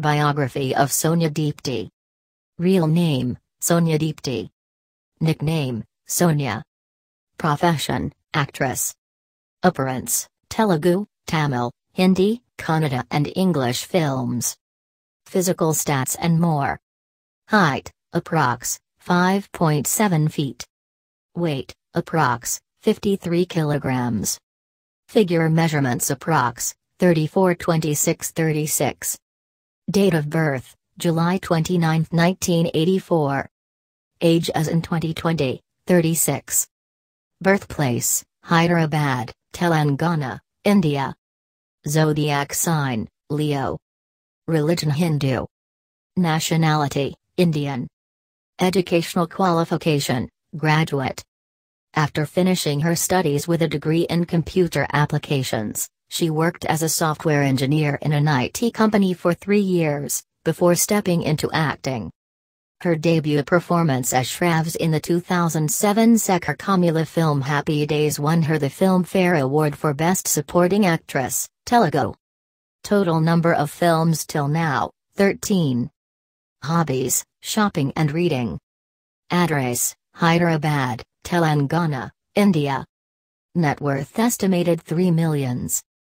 Biography of Sonia Deepti. Real name, Sonia Deepti. Nickname, Sonia. Profession, actress. Appearance, Telugu, Tamil, Hindi, Kannada and English films. Physical stats and more. Height, approx. 5.7 feet. Weight, approx. 53 kilograms. Figure measurements approx. 34 26 36. Date of birth, July 29, 1984. Age as in 2020, 36. Birthplace, Hyderabad, Telangana, India. Zodiac sign, Leo. Religion Hindu. Nationality, Indian. Educational qualification, graduate. After finishing her studies with a degree in computer applications, she worked as a software engineer in an IT company for three years, before stepping into acting. Her debut performance as Shravs in the 2007 Sekhar Kammula film Happy Days won her the Filmfare Award for Best Supporting Actress, Telugu. Total number of films till now, 13. Hobbies, shopping and reading. Address, Hyderabad, Telangana, India. Net worth estimated 3 millions.